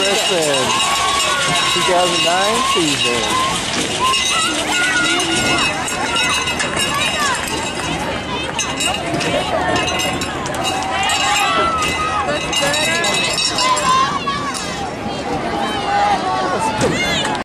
freshman 2009 season.